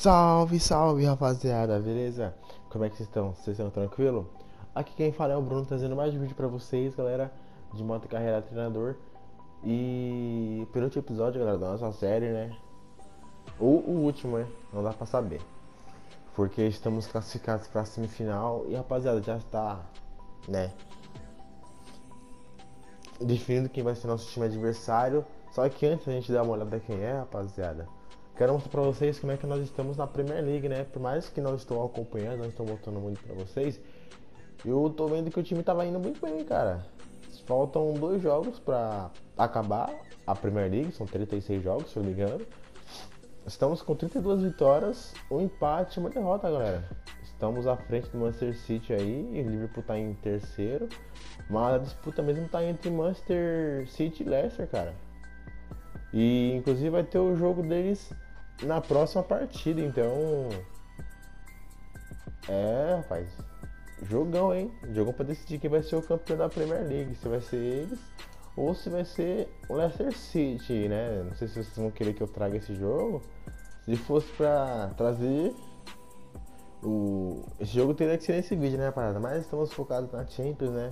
Salve, salve rapaziada, beleza? Como é que vocês estão? Vocês estão tranquilo? Aqui quem fala é o Bruno trazendo mais um vídeo pra vocês, galera, de moto carreira treinador. E pelo último episódio, galera, da nossa série, né? Ou o último, né? Não dá pra saber. Porque estamos classificados pra semifinal e rapaziada, já está, né? Definindo quem vai ser nosso time adversário. Só que antes a gente dar uma olhada quem é, rapaziada. Quero mostrar pra vocês como é que nós estamos na Premier League, né? Por mais que não estou acompanhando, não estou mostrando muito pra vocês, eu tô vendo que o time tava indo muito bem, cara. Faltam dois jogos pra acabar a Premier League, são 36 jogos, se eu não me engano. Estamos com 32 vitórias, um empate e uma derrota, galera. Estamos à frente do Manchester City aí, e o Liverpool tá em terceiro. Mas a disputa mesmo tá entre Manchester City e Leicester, cara. E inclusive vai ter o jogo deles na próxima partida, então. É, rapaz. Jogão, hein? Jogão pra decidir quem vai ser o campeão da Premier League. Se vai ser eles ou se vai ser o Leicester City, né? Não sei se vocês vão querer que eu traga esse jogo. Se fosse pra trazer. O... Esse jogo teria que ser nesse vídeo, né, parada? Mas estamos focados na Champions, né?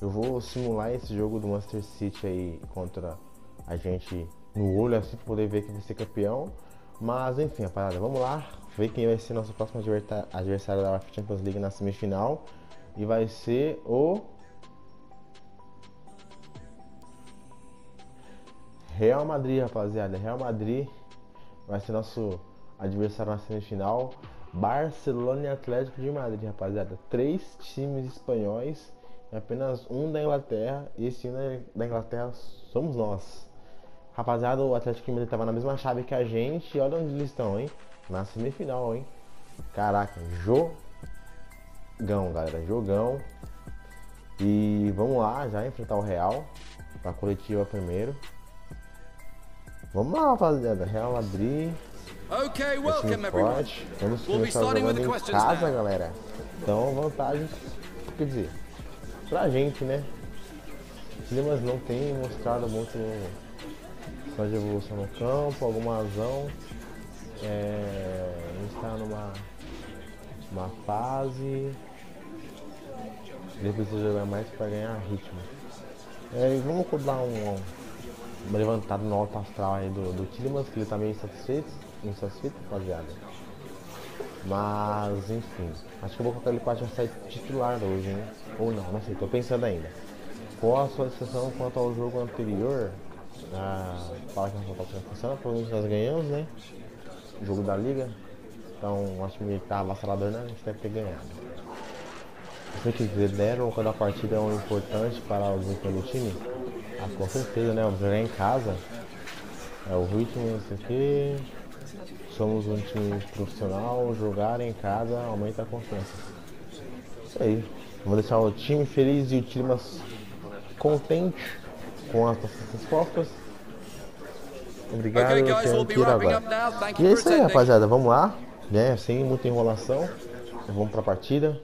Eu vou simular esse jogo do Manchester City aí contra a gente no olho, assim, pra poder ver quem vai ser campeão. Mas enfim, rapaziada, vamos lá ver quem vai ser nosso próximo adversário da UEFA Champions League na semifinal. E vai ser o Real Madrid, rapaziada. Real Madrid vai ser nosso adversário na semifinal. Barcelona e Atlético de Madrid, rapaziada. Três times espanhóis e apenas um da Inglaterra. E esse um da Inglaterra somos nós. Rapaziada, o Atlético Madrid tava na mesma chave que a gente. Olha onde eles estão, hein? Na semifinal, hein? Caraca, jogão, galera. Jogão. E vamos lá já enfrentar o Real. Pra coletiva primeiro. Vamos lá, rapaziada. Real Madrid. Okay, welcome everyone. Vamos we'll começar jogando em casa, now. galera. Então, vantagens, quer dizer, pra gente, né? Mas não tem mostrado muito só de evolução no campo, alguma razão. É, está numa uma fase. Ele precisa jogar mais para ganhar ritmo. É, vamos dar um, uma levantada no alto astral aí do, do Tillemans, que ele tá meio insatisfeito, insatisfeito, rapaziada. Mas enfim, acho que eu vou colocar ele para sair titular hoje, hein? Ou não, não sei, tô pensando ainda. Qual a sua decisão quanto ao jogo anterior? A fala que Copa funciona, provavelmente nós ganhamos, né? O jogo da liga. Então acho que tá avassalador, né? A gente deve ter ganhado. Se que deram quando a partida é um importante para o desempenho do time, ah, com certeza, né? Jogar em casa é o ritmo, isso aqui. Somos um time profissional, jogar em casa aumenta a confiança. Isso aí. Vamos deixar o time feliz e o time contente com as respostas. Obrigado, okay, guys, we'll E é isso aí, rapaziada. Vamos lá, né? Sem muita enrolação. Vamos para a partida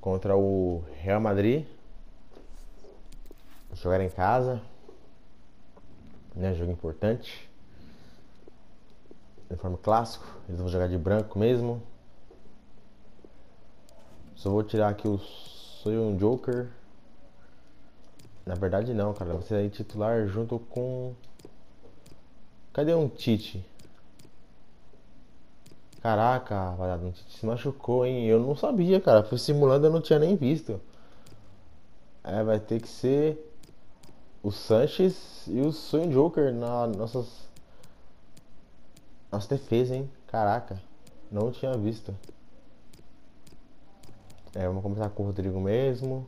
contra o Real Madrid. Jogar em casa, né? Jogo importante. Uniforme clássico. Eles vão jogar de branco mesmo. Só vou tirar aqui o Soyun Joker. Na verdade não, cara. Você é titular junto com. Cadê um Tite? Caraca, rapaziada, um Tite se machucou, hein? Eu não sabia, cara. Fui simulando, eu não tinha nem visto. É, vai ter que ser o Sanches e o Sonho Joker na nossas. Nossa defesa, hein? Caraca, não tinha visto. É, vamos começar com o Rodrigo mesmo.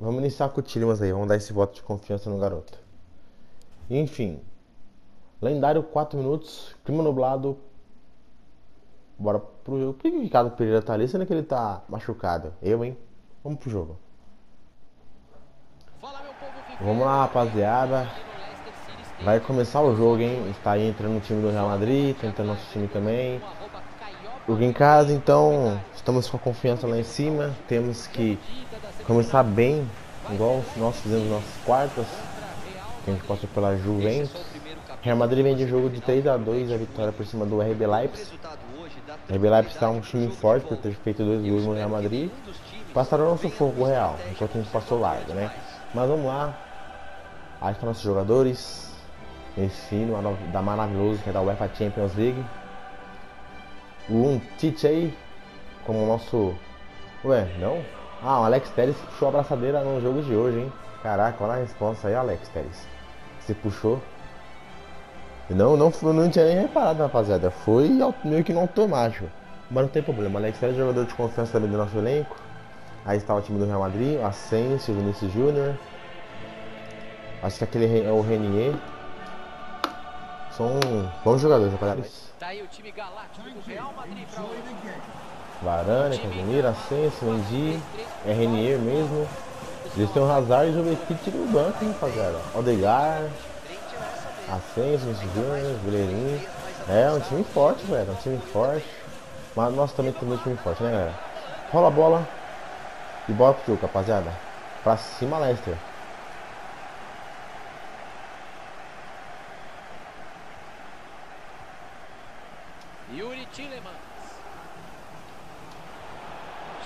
Vamos iniciar com o Tillemans aí, vamos dar esse voto de confiança no garoto. Enfim. Lendário 4 minutos, clima nublado. Bora pro jogo. Por que o Ricardo Pereira tá ali, sendo que ele tá machucado? Eu, hein? Vamos pro jogo. Vamos lá, rapaziada. Vai começar o jogo, hein? Está aí entrando o time do Real Madrid, tentando nosso time também. Jogo em casa, então estamos com a confiança lá em cima. Temos que começar bem, igual nós fizemos nas quartas, que a gente passou pela Juventus. Real Madrid vem de jogo de 3 a 2 a vitória por cima do RB Leipzig. O RB Leipzig está um time forte por ter feito dois gols no Real Madrid. Passaram no sufoco real, enquanto a gente passou largo, né? Mas vamos lá. Aí estão nossos jogadores. Esse hino da maravilhoso que é da UEFA Champions League. O um aí como nosso. Ué, não? Ah, o Alex Telles puxou a abraçadeira no jogo de hoje, hein? Caraca, olha a resposta aí, Alex Telles. Você puxou não, não, não tinha nem reparado, rapaziada. Foi meio que no automático. Mas não tem problema. Alex é jogador de confiança também do nosso elenco. Aí está o time do Real Madrid, Asensio, Vinícius Júnior. Acho que aquele é o Renier. São bons jogadores, rapaziada. Tá aí o time galáctico do Real Madrid pra hoje. Varane, Casemiro, Asensio, Mendy. É Renier mesmo. Eles têm o Hazard e o Jovetic no banco, hein, rapaziada. Odegar. Ascenso, Júnior, Vileirinho. É um time forte, velho. Um time forte. Mas nós também temos um time forte, né, galera? Rola a bola. E bora pro jogo, rapaziada. Pra cima, Leicester. Yuri Tillemans.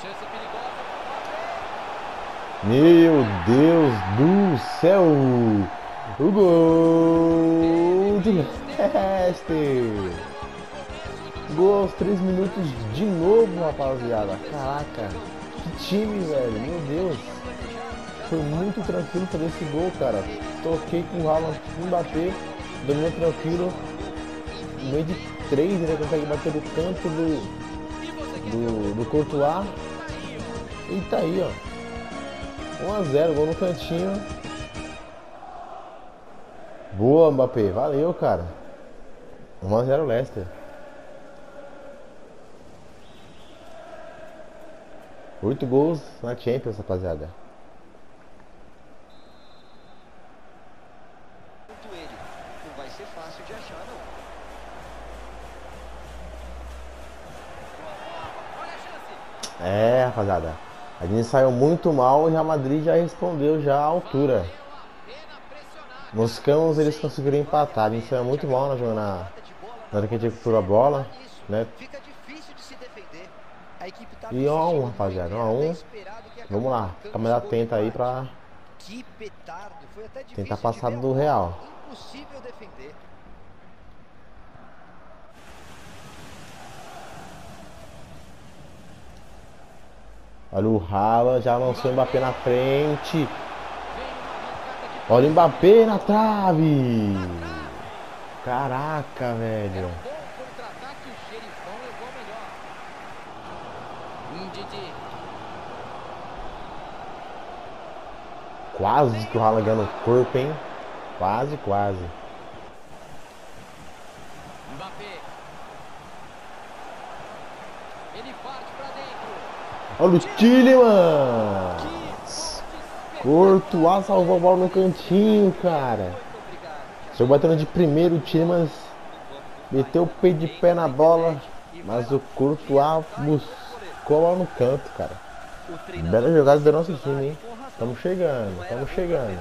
Chance perigosa. Meu Deus do céu! O gol do Leicester. Gol aos 3 minutos de novo, rapaziada. Caraca, que time, velho. Meu Deus. Foi muito tranquilo fazer esse gol, cara. Toquei com o Haaland no bater, dominou tranquilo. No meio de 3 ele consegue bater do canto do, do, do Courtois. E tá aí, ó. 1x0, gol no cantinho. Boa, Mbappé. Valeu, cara. 1x0 Leicester. Oito gols na Champions, rapaziada. Não vai ser fácil de achar, não. É, rapaziada. A gente saiu muito mal e o Real Madrid já respondeu já à altura. Nos cãos eles conseguiram empatar. Isso é muito bom na jornada. Na hora que a gente recuperou a bola, né? E 1 a 1 rapaziada, 1 a 1 Vamos lá, fica mais atento aí pra tentar passar do Real. Olha o Rala, já lançou o Mbappé na frente. Olha o Mbappé na trave. Caraca, velho. Quase que o Haaland ganha no corpo, hein? Quase, quase. Olha o Tilliman! Courtois salvou a bola no cantinho, cara. Chegou batendo de primeiro time, mas meteu o pé de pé na bola. Mas o Courtois buscou lá no canto, cara. Bela jogada do nosso time, hein? Estamos chegando, estamos chegando.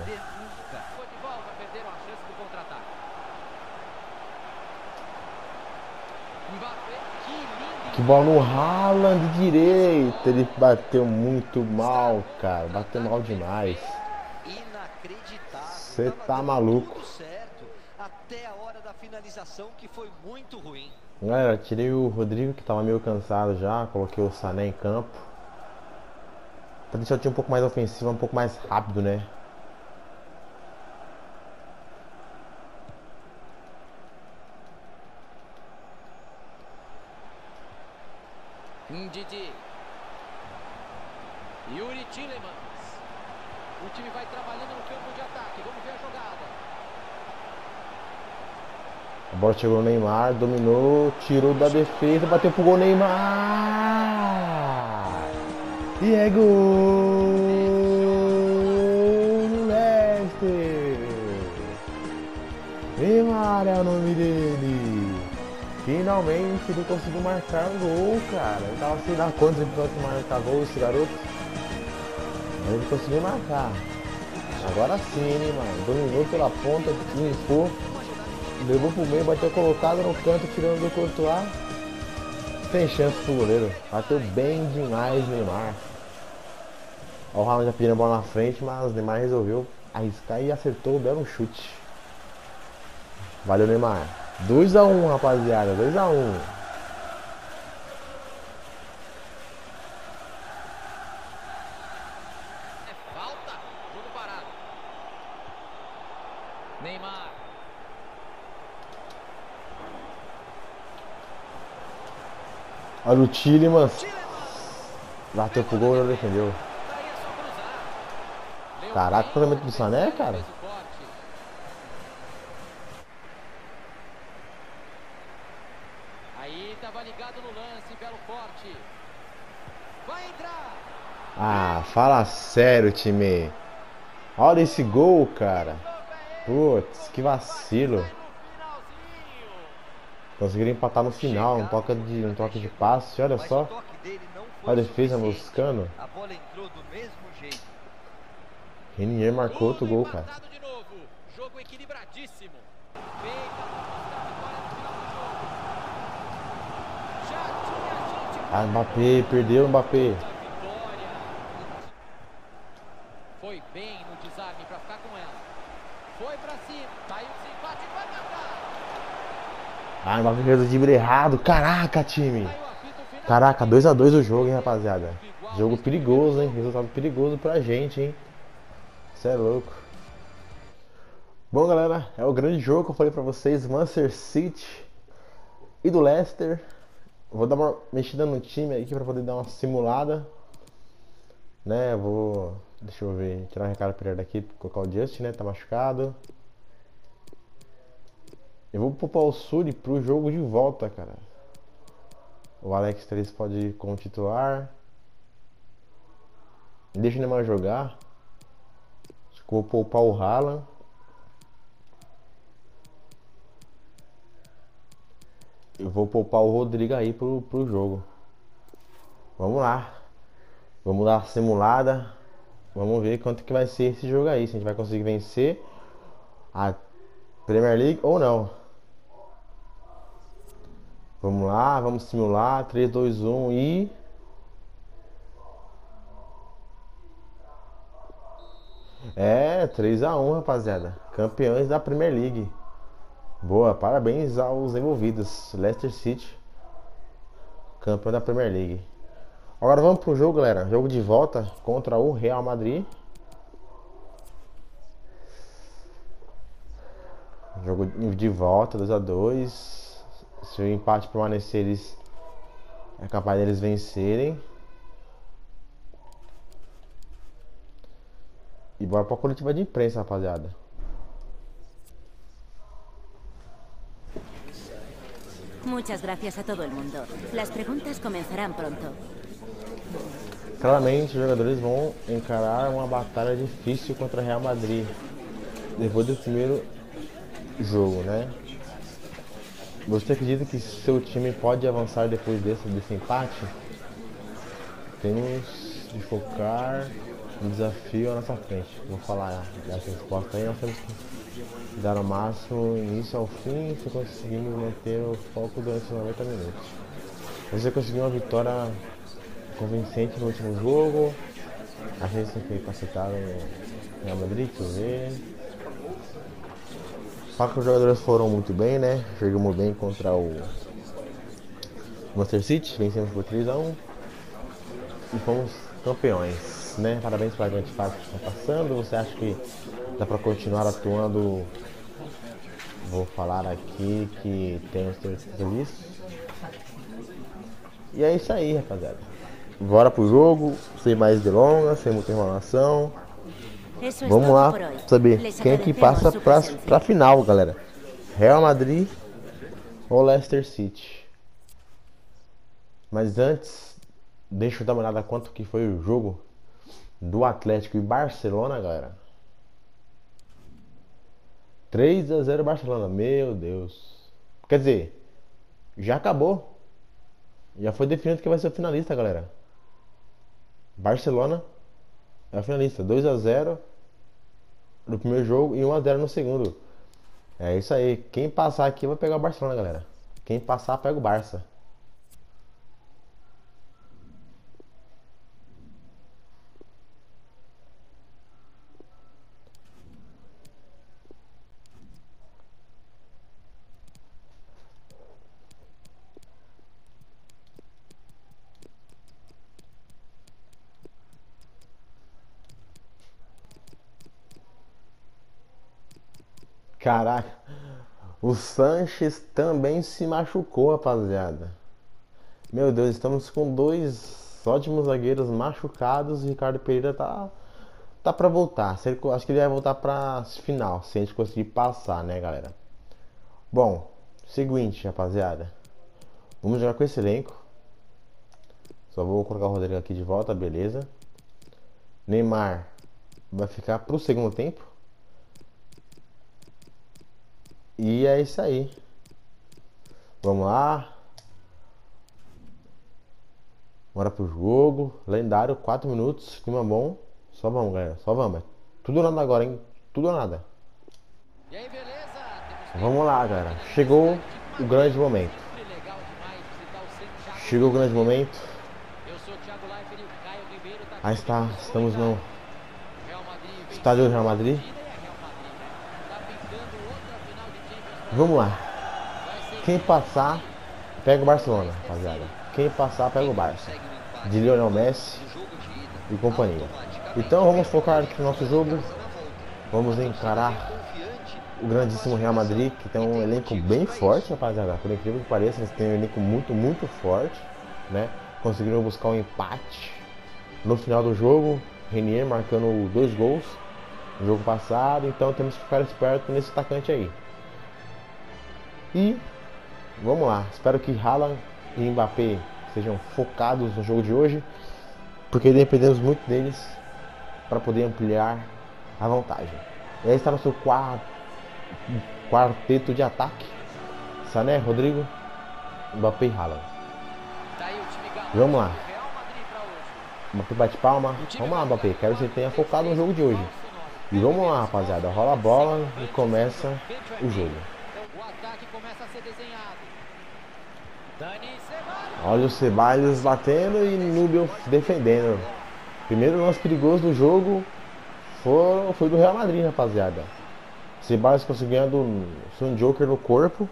Que bola no Haaland de direita. Ele bateu muito mal, cara. Bateu mal demais. Você tá maluco. Até a hora da finalização que foi muito ruim. Galera, tirei o Rodrigo que tava meio cansado já. Coloquei o Sané em campo. Pra deixar o time um pouco mais ofensivo, um pouco mais rápido, né? Ndidi. Yuri Tillemans. O time vai trabalhando no campo de ataque. Vamos ver a jogada. A bola chegou no Neymar, dominou, tirou da defesa, bateu pro gol Neymar. E é gol Leicester. Neymar é o nome dele. Finalmente ele conseguiu marcar gol, cara. Ele tava sem dar conta de pode marcar gol esse garoto. Mas ele conseguiu marcar. Agora sim, hein, mano. Dominou pela ponta, limpou. Levou pro meio, bateu colocado no canto, tirando do Courtois. Tem chance pro goleiro. Bateu bem demais o Neymar. O Haaland já pedindo a bola na frente, mas o Neymar resolveu arriscar e acertou o belo chute. Valeu, Neymar. 2x1, um, rapaziada. 2x1. Um. É falta. Jogo parado. Neymar. Olha o Tillemans. Bateu pro gol e não defendeu. É Caraca, bem, cruzamento do Sané, cara. Fez o corte. Aí tava ligado no lance, belo corte. Vai entrar. Ah, fala sério, time. Olha esse gol, cara. Putz, que vacilo. Conseguiram empatar no final, um toque de, um toque de passe, olha só. a defesa buscando. A bola entrou do mesmo jeito. Renier marcou outro gol, cara. Jogo equilibradíssimo. Feita a conquista, a vitória no final do jogo. Já tinha gente Ah, Mbappé, perdeu o Mbappé. Foi bem no desarme para ficar com ela. Foi para cima. Saiu o desempate, vai marcar. Ah, Mbappé fez o drible errado. Caraca, time. Caraca, 2x2 o jogo, hein, rapaziada. Jogo perigoso, hein. Resultado perigoso pra gente, hein. Cê é louco. Bom, galera, é o grande jogo que eu falei pra vocês. Manchester City e do Leicester. Vou dar uma mexida no time aqui pra poder dar uma simulada. Né, vou... Deixa eu ver, tirar o Ricardo Pereira daqui, colocar o Just, né, tá machucado. Eu vou poupar o Sully pro jogo de volta, cara. O Alex 3 pode ir como titular. Deixa o Neymar jogar. Acho que vou poupar o Haaland. Eu vou poupar o Rodrigo aí pro, pro jogo. Vamos lá. Vamos dar uma simulada. Vamos ver quanto que vai ser esse jogo aí. Se a gente vai conseguir vencer a Premier League ou não. Vamos lá, vamos simular. 3, 2, 1 e. É, 3x1, rapaziada. Campeões da Premier League. Boa, parabéns aos envolvidos. Leicester City, campeão da Premier League. Agora vamos pro jogo, galera. Jogo de volta contra o Real Madrid. Jogo de volta, 2x2. Se o empate permanecer, eles é capaz deles vencerem. E bora pra coletiva de imprensa, rapaziada. Muchas gracias a todo el mundo. Las preguntas comenzarán pronto. Claramente, os jogadores vão encarar uma batalha difícil contra Real Madrid. Depois do primeiro jogo, né? Você acredita que seu time pode avançar depois desse, desse empate? Temos de focar um desafio à nossa frente. Vou falar essa resposta aí. Nós temos que dar o máximo início ao fim se conseguirmos manter o foco durante os 90 minutos. Você conseguiu uma vitória convincente no último jogo. A gente foi capacitado no Real Madrid, deixa eu ver. Fala que os jogadores foram muito bem, né? Jogamos bem contra o Manchester City, vencemos por 3x1 e fomos campeões, né? Parabéns pela grande fase que está passando. Você acha que dá para continuar atuando? Vou falar aqui que tenho certeza disso. E é isso aí, rapaziada. Bora pro jogo, sem mais delongas, sem muita enrolação. Es Vamos lá saber quem é que passa pra, pra final, galera. Real Madrid ou Leicester City. Mas antes, deixa eu dar uma olhada quanto que foi o jogo do Atlético e Barcelona, galera. 3 a 0 Barcelona. Meu Deus. Quer dizer, já acabou. Já foi definido que vai ser o finalista, galera. Barcelona é o finalista. 2 a 0 no primeiro jogo e 1 a 0 no segundo. É isso aí. Quem passar aqui vai pegar o Barcelona, galera. Quem passar, pega o Barça. Caraca, o Sanches também se machucou, rapaziada. Meu Deus, estamos com dois ótimos zagueiros machucados. Ricardo Pereira tá tá para voltar. Acho que ele vai voltar para final, se a gente conseguir passar, né, galera? Bom, seguinte, rapaziada. Vamos jogar com esse elenco. Só vou colocar o Rodrigo aqui de volta, beleza? Neymar vai ficar pro segundo tempo. E é isso aí. Vamos lá. Bora pro jogo. Lendário, 4 minutos. Clima bom. Só vamos, galera. Só vamos. Tudo ou nada agora, hein? Tudo ou nada. Aí, vamos lá, galera. Chegou o grande momento. Chegou o grande momento. Aí está. Estamos no estádio do Real Madrid. Vamos lá. Quem passar, pega o Barcelona, rapaziada. Quem passar, pega o Barça. De Lionel Messi e companhia. Então vamos focar aqui no nosso jogo. Vamos encarar o grandíssimo Real Madrid, que tem um elenco bem forte, rapaziada. Por incrível que pareça, eles têm um elenco muito, muito forte, né? Conseguiram buscar um empate no final do jogo. Renier marcando dois gols no jogo passado, então temos que ficar esperto nesse atacante aí. E vamos lá, espero que Haaland e Mbappé sejam focados no jogo de hoje, porque dependemos muito deles para poder ampliar a vantagem. E aí está nosso quarto, quarteto de ataque: Sané, Rodrigo, Mbappé e Haaland. Vamos lá. Mbappé bate palma. Vamos lá, Mbappé. Quero que você tenha focado no jogo de hoje. E vamos lá, rapaziada. Rola a bola e começa o jogo. Olha o Ceballos batendo e Nubio defendendo. Primeiro lance perigoso do jogo foi, foi do Real Madrid, rapaziada. Ceballos conseguiu do um Joker no corpo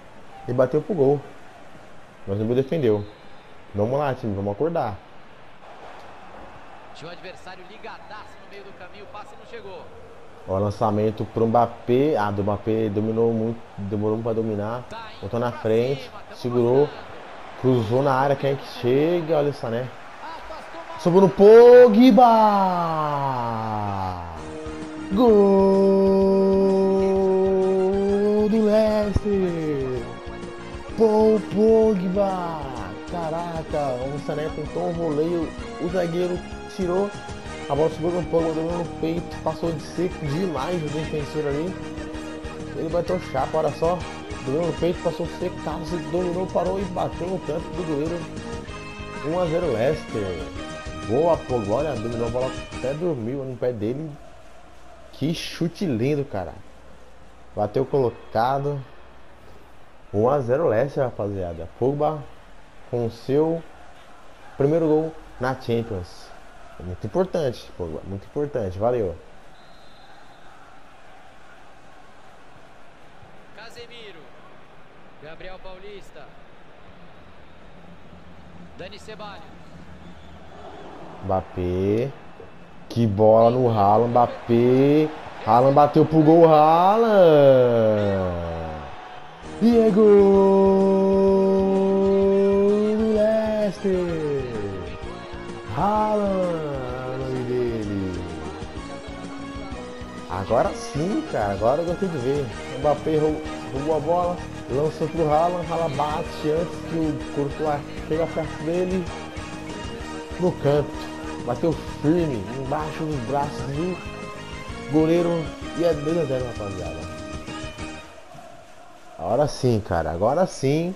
e bateu pro gol. Mas o Nubio defendeu. Vamos lá, time, vamos acordar. Tinha o adversário ligadaço no meio do caminho, o passe não chegou. O lançamento pro Mbappé. Ah, do Mbappé dominou muito, demorou para dominar. Botou na frente, segurou, cruzou na área, quem é que chega? Olha isso, né? Sobrou no Pogba! Gol do Leicester! Pogba! Caraca, o Sané tentou um voleio, o zagueiro tirou a bola subiu um pouco, dominou no peito, passou de seco demais o defensor ali. Ele bateu chapa, olha só. Dominou no peito, passou seco, se dominou, parou e bateu no canto do goleiro. 1x0 Leicester. Boa, pô, olha, dominou a bola até dormiu no pé dele. Que chute lindo, cara. Bateu colocado. 1x0 Leicester, rapaziada. Pogba com seu primeiro gol na Champions. Muito importante, pô, muito importante, valeu. Casemiro. Gabriel Paulista. Dani Ceballos. Mbappé. Que bola no Haaland, Mbappé. Haaland bateu pro gol, Haaland. E é gol do Leicester. Agora sim, cara. Agora eu gostei de ver. O Mbappé roubou a bola, lançou pro Haaland, Haaland bate antes que o Courtois chega perto dele no canto. Bateu firme, embaixo dos braços do goleiro e é 2x0, rapaziada. Agora sim, cara. Agora sim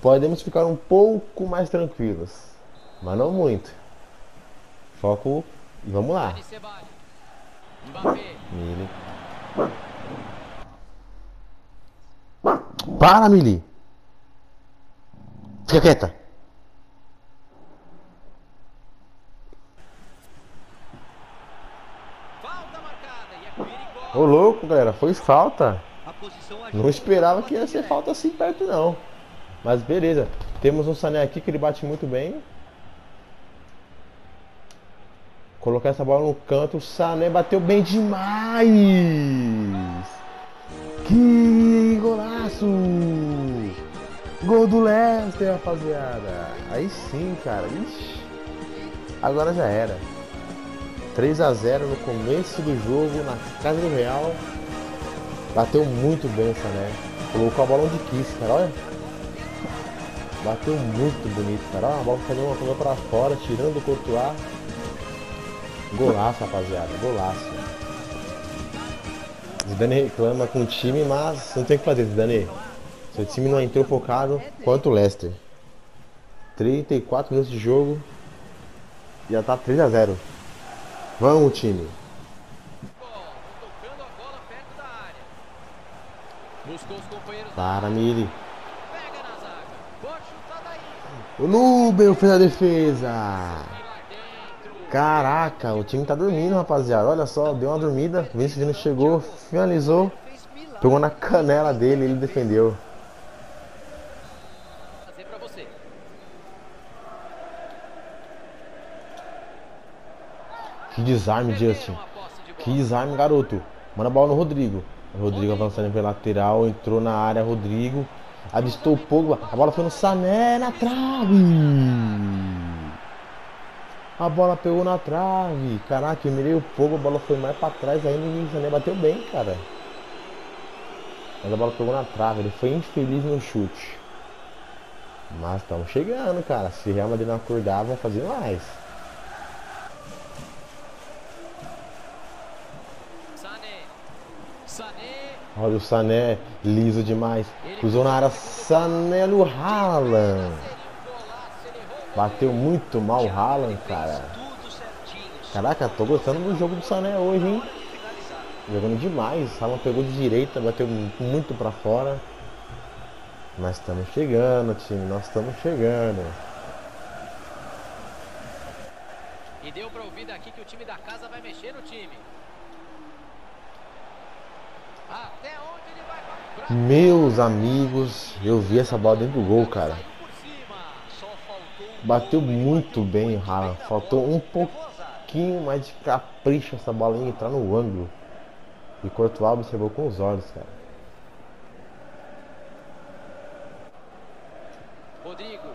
podemos ficar um pouco mais tranquilos. Mas não muito. Foco e vamos lá. Mili. Para, Mili. Fica quieta. Ô louco, galera, foi falta. Não esperava que ia ser falta assim perto não. Mas beleza. Temos um Sané aqui que ele bate muito bem. Colocar essa bola no canto. O Sané bateu bem demais. Que golaço! Gol do Leicester, rapaziada. Aí sim, cara. Ixi. Agora já era. 3 a 0 no começo do jogo, na casa do Real. Bateu muito bem o Sané. Colocou a bola onde quis, cara. Olha. Bateu muito bonito, cara. Olha, a bola saiu uma coisa pra fora, tirando o Courtois. Golaço, rapaziada. Golaço. Zidane reclama com o time, mas não tem o que fazer, Zidane. Seu time não entrou focado quanto o Leicester. 34 minutos de jogo. Já tá 3 a 0 Vamos, time. Para, daí. O Nubel fez a defesa. Caraca, o time tá dormindo, rapaziada. Olha só, deu uma dormida. Júnior chegou, finalizou. Pegou na canela dele ele defendeu. Que desarme, Justin. Que desarme, garoto. Manda a bola no Rodrigo. Rodrigo avançando pela lateral, entrou na área, Rodrigo. Avistou o Pogba. A bola foi no Sané na trave. A bola pegou na trave. Caraca, eu mirei o Pogba, a bola foi mais pra trás ainda e o Sané bateu bem, cara. Mas a bola pegou na trave, ele foi infeliz no chute. Mas estamos chegando, cara. Se Real Madrid não acordar, vão fazer mais. Sané. Sané. Olha o Sané, liso demais. Cruzou na área, Sané no Haaland. Seria um golaço. Ele errou. Bateu muito mal o Haaland, cara. Caraca, tô gostando do jogo do Sané hoje, hein? Jogando demais. O Haaland pegou de direita, bateu muito pra fora. Nós estamos chegando, time. Nós estamos chegando. E deu pra ouvir daqui que o time da casa vai mexer no time. Até onde ele vai? Pra Meus amigos, eu vi essa bola dentro do gol, cara. sair por cima. Só faltou um Bateu muito bem o Haaland. Faltou um pouquinho mais de capricho essa bola ia entrar no ângulo. E Courtois observou com os olhos, cara. Rodrigo.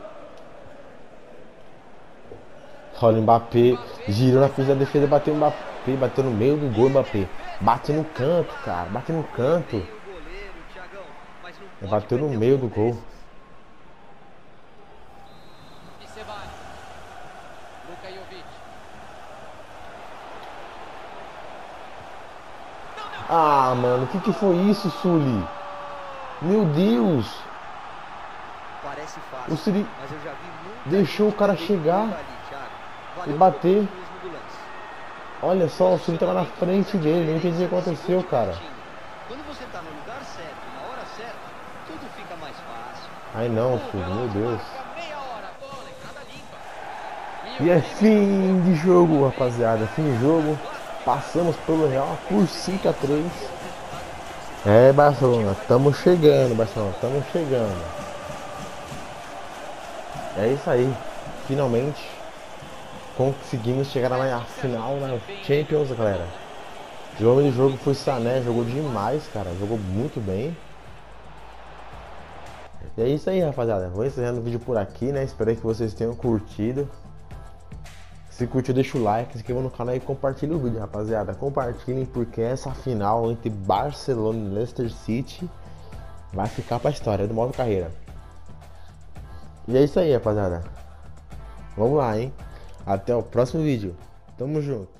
Olha o Mbappé, girou na frente da defesa, bateu o Mbappé, bateu no meio do gol, Mbappé. Bate no canto, cara, bate no canto. Bateu no meio do gol gol. desses. E Ceballos. Luka Jovic. Ah, mano, o que, que foi isso, Sully? Meu Deus! Parece fácil, O muita deixou o cara chegar e bater. Olha só, o Sully tava na frente dele, não entendi o que aconteceu, cara. Tá. Ai não, Sully, meu Deus. E é fim de jogo, rapaziada. Fim de jogo. Passamos pelo Real por 5 a 3 É, Barcelona, estamos chegando, Barcelona, estamos chegando. É isso aí. Finalmente conseguimos chegar na final na Champions, galera. O homem jogo foi Sané, jogou demais, cara. Jogou muito bem. E é isso aí, rapaziada. Vou encerrando o vídeo por aqui, né? Espero que vocês tenham curtido. Se curtiu, deixa o like, se inscreva no canal e compartilhe o vídeo, rapaziada. Compartilhem porque essa final entre Barcelona e Leicester City vai ficar pra história do modo carreira. E é isso aí, rapaziada. Vamos lá, hein? Até o próximo vídeo. Tamo junto.